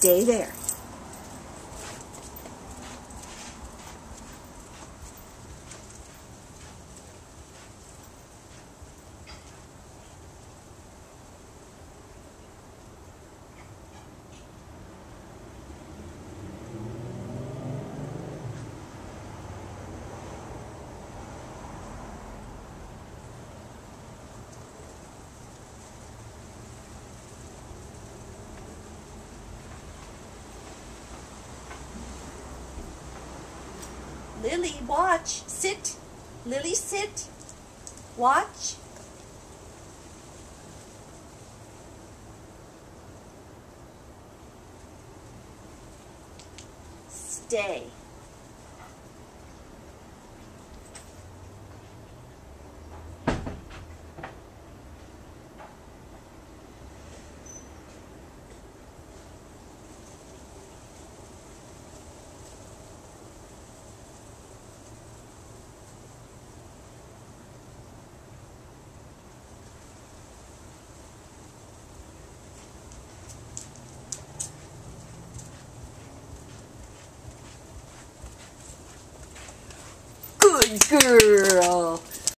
Stay there. Lily, watch. Sit. Lily, sit. Watch. Stay. Girl.